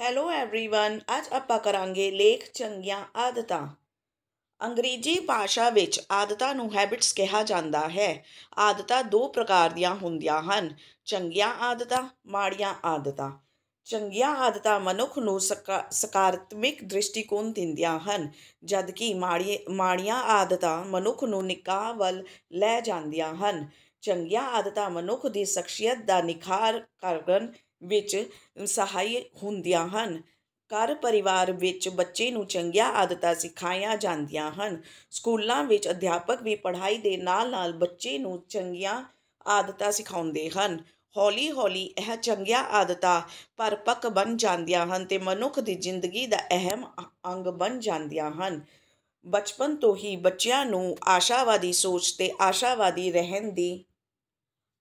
Hello everyone ਅੱਜ ਆਪਾਂ ਕਰਾਂਗੇ ਲੇਖ ਚੰਗੀਆਂ ਆਦਤਾਂ ਅੰਗਰੇਜ਼ੀ ਭਾਸ਼ਾ ਵਿੱਚ ਆਦਤਾਂ ਨੂੰ ਹੈਬਿਟਸ ਕਿਹਾ ਜਾਂਦਾ ਹੈ ਆਦਤਾਂ ਦੋ ਪ੍ਰਕਾਰ ਦੀਆਂ ਹੁੰਦੀਆਂ ਹਨ ਚੰਗੀਆਂ ਆਦਤਾਂ ਮਾੜੀਆਂ ਆਦਤਾਂ ਚੰਗੀਆਂ ਆਦਤਾਂ ਮਨੁੱਖ ਨੂੰ ਸਕਾ ਸਕਾਰਾਤਮਕ ਦ੍ਰਿਸ਼ਟੀਕੋਣ ਦਿੰਦੀਆਂ ਹਨ ਜਦਕਿ ਮਾੜੀ ਮਾੜੀਆਂ ਆਦਤਾਂ ਮਨੁੱਖ ਨੂੰ ਨਿਕਾਹ ਵੱਲ ਲੈ ਜਾਂਦੀਆਂ ਹਨ ਚੰਗੀਆਂ ਆਦਤਾਂ ਮਨੁੱਖ ਦੀ ਸ਼ਖਸੀਅਤ ਦਾ ਨਿਖਾਰ ਕਰਨ ਵਿੱਚ ਸਹਾਈ ਹੁੰਦੀਆਂ ਹਨ। ਘਰ ਪਰਿਵਾਰ ਵਿੱਚ ਬੱਚੇ ਨੂੰ ਚੰਗੀਆਂ ਆਦਤਾਂ ਸਿਖਾਈਆਂ ਜਾਂਦੀਆਂ ਹਨ। ਸਕੂਲਾਂ ਵਿੱਚ ਅਧਿਆਪਕ ਵੀ ਪੜ੍ਹਾਈ ਦੇ ਨਾਲ ਨਾਲ ਬੱਚੇ ਨੂੰ ਚੰਗੀਆਂ ਆਦਤਾਂ ਸਿਖਾਉਂਦੇ ਹਨ। ਹੌਲੀ ਹੌਲੀ ਇਹ ਚੰਗੀਆਂ ਆਦਤਾਂ ਪਰਪੱਕ ਬਣ ਜਾਂਦੀਆਂ ਹਨ ਤੇ ਮਨੁੱਖ ਦੀ ਜ਼ਿੰਦਗੀ ਦਾ ਅਹਿਮ ਅੰਗ ਬਣ ਜਾਂਦੀਆਂ ਹਨ। ਬਚਪਨ ਤੋਂ ਹੀ ਬੱਚਿਆਂ ਨੂੰ ਆਸ਼ਾਵਾਦੀ ਸੋਚ ਤੇ ਆਸ਼ਾਵਾਦੀ ਰਹਿਣ ਦੀ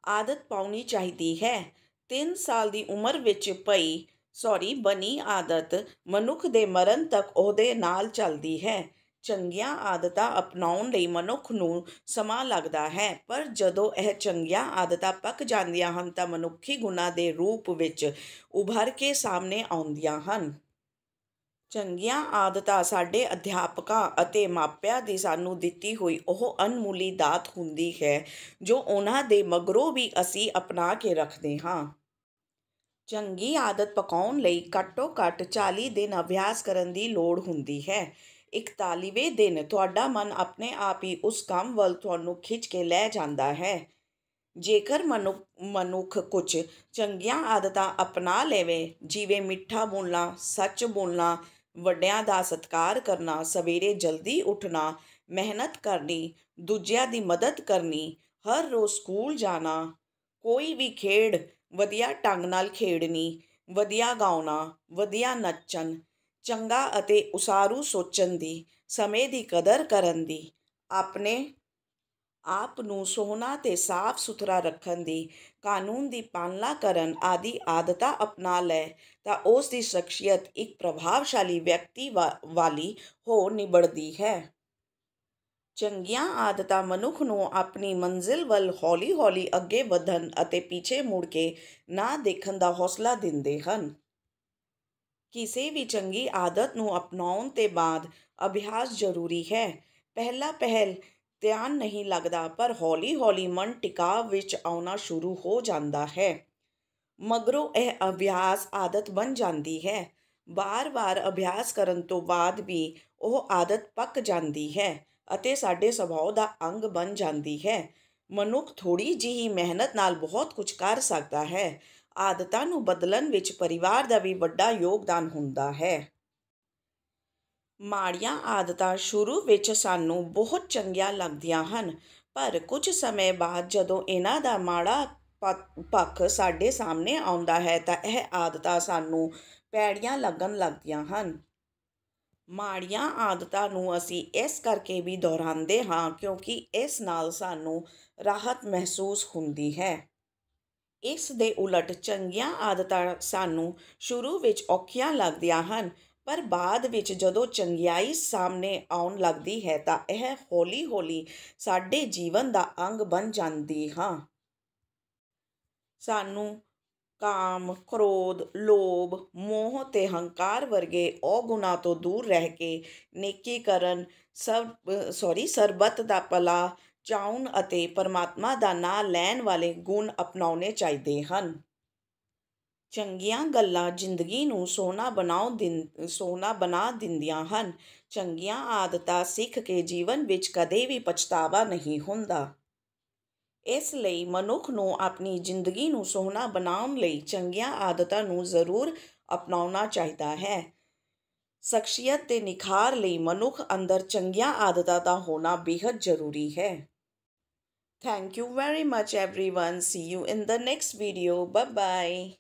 ਆਦਤ ਪਾਉਣੀ ਚਾਹੀਦੀ ਹੈ। ਤਿੰਨ ਸਾਲ ਦੀ ਉਮਰ ਵਿੱਚ ਪਈ, ਸੌਰੀ, ਬਣੀ ਆਦਤ ਮਨੁੱਖ ਦੇ ਮਰਨ ਤੱਕ ਉਹਦੇ ਨਾਲ ਚੱਲਦੀ ਹੈ। ਚੰਗੀਆਂ ਆਦਤਾਂ ਅਪਣਾਉਣ ਲਈ ਮਨੁੱਖ ਨੂੰ ਸਮਾਂ ਲੱਗਦਾ ਹੈ, ਪਰ ਜਦੋਂ ਇਹ ਚੰਗੀਆਂ ਆਦਤਾਂ ਪੱਕ ਜਾਂਦੀਆਂ ਹਨ ਤਾਂ ਮਨੁੱਖੀ ਗੁਣਾਂ ਦੇ ਰੂਪ ਵਿੱਚ ਉਭਰ ਕੇ ਸਾਹਮਣੇ ਆਉਂਦੀਆਂ ਹਨ। ਚੰਗੀਆਂ ਆਦਤਾਂ ਸਾਡੇ ਅਧਿਆਪਕਾਂ ਅਤੇ ਮਾਪਿਆਂ ਦੀ ਸਾਨੂੰ ਦਿੱਤੀ ਹੋਈ ਉਹ ਅਨਮੁੱਲੀ ਦਾਤ ਹੁੰਦੀ ਹੈ, ਜੋ ਉਹਨਾਂ ਦੇ ਮਗਰੋਂ ਵੀ ਅਸੀਂ ਅਪਣਾ ਕੇ ਰੱਖਦੇ ਹਾਂ। ਚੰਗੀ ਆਦਤ ਪਕਾਉਣ ਲਈ ਘੱਟੋ ਘੱਟ 40 ਦਿਨ ਅਭਿਆਸ ਕਰਨ ਦੀ ਲੋੜ ਹੁੰਦੀ ਹੈ। 41ਵੇਂ ਦਿਨ, ਤੁਹਾਡਾ ਮਨ ਆਪਣੇ ਆਪ ਹੀ ਉਸ ਕੰਮ ਵੱਲ ਤੁਹਾਨੂੰ ਖਿੱਚ ਕੇ ਲੈ ਜਾਂਦਾ ਹੈ। ਜੇਕਰ ਮਨੁੱਖ ਮਨੁੱਖ ਕੁਝ ਚੰਗੀਆਂ ਆਦਤਾਂ ਅਪਣਾ ਲਵੇ, ਜਿਵੇਂ ਮਿੱਠਾ ਬੋਲਣਾ, ਸੱਚ ਬੋਲਣਾ, ਵੱਡਿਆਂ ਦਾ ਸਤਿਕਾਰ ਕਰਨਾ, ਸਵੇਰੇ ਜਲਦੀ ਉੱਠਣਾ, ਮਿਹਨਤ ਕਰਨੀ, ਦੂਜਿਆਂ ਦੀ ਮਦਦ ਕਰਨੀ, ਹਰ ਰੋਜ਼ ਸਕੂਲ ਜਾਣਾ, ਕੋਈ ਵੀ ਖੇਡ ਵਧੀਆ ਢੰਗ ਨਾਲ ਖੇਡਣੀ, ਵਧੀਆ ਗਾਉਣਾ, ਵਧੀਆ ਨੱਚਣ, ਚੰਗਾ ਅਤੇ ਉਸਾਰੂ ਸੋਚਣ ਦੀ, ਸਮੇਂ ਦੀ ਕਦਰ ਕਰਨ ਦੀ, ਆਪਣੇ ਆਪ ਨੂੰ ਸੋਹਣਾ ਤੇ ਸਾਫ਼ ਸੁਥਰਾ ਰੱਖਣ ਦੀ, ਕਾਨੂੰਨ ਦੀ ਪਾਲਣਾ ਕਰਨ ਆਦਿ ਆਦਤਾਂ ਅਪਣਾ ਲੈ, ਤਾਂ ਉਸ ਦੀ ਸ਼ਖਸੀਅਤ ਇੱਕ ਪ੍ਰਭਾਵਸ਼ਾਲੀ ਵਿਅਕਤੀ ਵਾਲੀ ਹੋ ਨਿਬੜਦੀ ਹੈ। ਚੰਗੀਆਂ ਆਦਤਾਂ ਮਨੁੱਖ ਨੂੰ ਆਪਣੀ ਮੰਜ਼ਿਲ ਵੱਲ ਹੌਲੀ-ਹੌਲੀ ਅੱਗੇ ਵਧਣ ਅਤੇ ਪਿੱਛੇ ਮੁੜ ਕੇ ਨਾ ਦੇਖਣ ਦਾ ਹੌਸਲਾ ਦਿੰਦੇ ਹਨ। ਕਿਸੇ ਵੀ ਚੰਗੀ ਆਦਤ ਨੂੰ ਅਪਣਾਉਣ ਤੇ ਬਾਅਦ ਅਭਿਆਸ ਜ਼ਰੂਰੀ ਹੈ। ਪਹਿਲਾ ਪਹਿਲ ਧਿਆਨ ਨਹੀਂ ਲੱਗਦਾ, ਪਰ ਹੌਲੀ-ਹੌਲੀ ਮਨ ਟਿਕਾਵ ਵਿੱਚ ਆਉਣਾ ਸ਼ੁਰੂ ਹੋ ਜਾਂਦਾ ਹੈ। ਮਗਰੋਂ ਇਹ ਅਭਿਆਸ ਆਦਤ ਬਣ ਜਾਂਦੀ ਹੈ। ਵਾਰ ਵਾਰ ਅਭਿਆਸ ਕਰਨ ਤੋਂ ਬਾਅਦ ਵੀ ਉਹ ਆਦਤ ਪੱਕ ਜਾਂਦੀ ਹੈ। ਅਤੇ ਸਾਡੇ ਸੁਭਾਅ ਦਾ ਅੰਗ ਬਣ ਜਾਂਦੀ ਹੈ। ਮਨੁੱਖ ਥੋੜੀ ਜਿਹੀ ਮਿਹਨਤ ਨਾਲ ਬਹੁਤ ਕੁਝ ਕਰ ਸਕਦਾ ਹੈ। ਆਦਤਾਂ ਨੂੰ ਬਦਲਣ ਵਿੱਚ ਪਰਿਵਾਰ ਦਾ ਵੀ ਵੱਡਾ ਯੋਗਦਾਨ ਹੁੰਦਾ ਹੈ। ਮਾੜੀਆਂ ਆਦਤਾਂ ਸ਼ੁਰੂ ਵਿੱਚ ਸਾਨੂੰ ਬਹੁਤ ਚੰਗੀਆਂ ਲੱਗਦੀਆਂ ਹਨ, ਪਰ ਕੁਝ ਸਮੇਂ ਬਾਅਦ ਜਦੋਂ ਇਹਨਾਂ ਦਾ ਮਾੜਾ ਪੱਖ ਸਾਡੇ ਸਾਹਮਣੇ ਆਉਂਦਾ ਹੈ ਤਾਂ ਇਹ ਆਦਤਾਂ ਸਾਨੂੰ ਪੈੜੀਆਂ ਲੱਗਣ ਲੱਗਦੀਆਂ ਹਨ। ਮਾੜੀਆਂ ਆਦਤਾਂ ਨੂੰ ਅਸੀਂ ਇਸ ਕਰਕੇ ਵੀ ਦੁਹਰਾਉਂਦੇ ਹਾਂ ਕਿਉਂਕਿ ਇਸ ਨਾਲ ਸਾਨੂੰ ਰਾਹਤ ਮਹਿਸੂਸ ਹੁੰਦੀ ਹੈ। ਇਸ ਦੇ ਉਲਟ ਚੰਗੀਆਂ ਆਦਤਾਂ ਸਾਨੂੰ ਸ਼ੁਰੂ ਵਿੱਚ ਔਖੀਆਂ ਲੱਗਦੀਆਂ ਹਨ, ਪਰ ਬਾਅਦ ਵਿੱਚ ਜਦੋਂ ਚੰਗਿਆਈ ਸਾਹਮਣੇ ਆਉਣ ਲੱਗਦੀ ਹੈ ਤਾਂ ਇਹ ਹੌਲੀ-ਹੌਲੀ ਸਾਡੇ ਜੀਵਨ ਦਾ ਅੰਗ ਬਣ ਜਾਂਦੀ ਹਾਂ। ਸਾਨੂੰ ਕਾਮ, ਕ੍ਰੋਧ, ਲੋਭ, ਮੋਹ ਤੇ ਹੰਕਾਰ ਵਰਗੇ ਔਗੁਣਾਂ ਤੋਂ ਦੂਰ ਰਹਿ ਕੇ ਨੇਕੀ ਕਰਨ ਸਭ ਸੌਰੀ ਸਰਬੱਤ ਦਾ ਭਲਾ ਚਾਹਣ ਅਤੇ ਪਰਮਾਤਮਾ ਦਾ ਨਾਮ ਲੈਣ ਵਾਲੇ ਗੁਣ ਅਪਣਾਉਣੇ ਚਾਹੀਦੇ ਹਨ। ਚੰਗੀਆਂ ਗੱਲਾਂ ਜ਼ਿੰਦਗੀ ਨੂੰ ਸੋਹਣਾ ਬਣਾਉ ਸੋਹਣਾ ਬਣਾ ਦਿੰਦੀਆਂ ਹਨ। ਚੰਗੀਆਂ ਆਦਤਾਂ ਸਿੱਖ ਕੇ ਜੀਵਨ ਵਿੱਚ ਕਦੇ ਵੀ ਪਛਤਾਵਾ ਨਹੀਂ ਹੁੰਦਾ। ਇਸ ਲਈ ਮਨੁੱਖ ਨੂੰ ਆਪਣੀ ਜ਼ਿੰਦਗੀ ਨੂੰ ਸੋਹਣਾ ਬਣਾਉਣ ਲਈ ਚੰਗੀਆਂ ਆਦਤਾਂ ਨੂੰ ਜ਼ਰੂਰ ਅਪਣਾਉਣਾ ਚਾਹੀਦਾ ਹੈ। ਸ਼ਖਸੀਅਤ ਦੇ ਨਿਖਾਰ ਲਈ ਮਨੁੱਖ ਅੰਦਰ ਚੰਗੀਆਂ ਆਦਤਾਂ ਦਾ ਹੋਣਾ ਬੇहद ਜ਼ਰੂਰੀ ਹੈ। Thank you very much everyone see you in the next video bye bye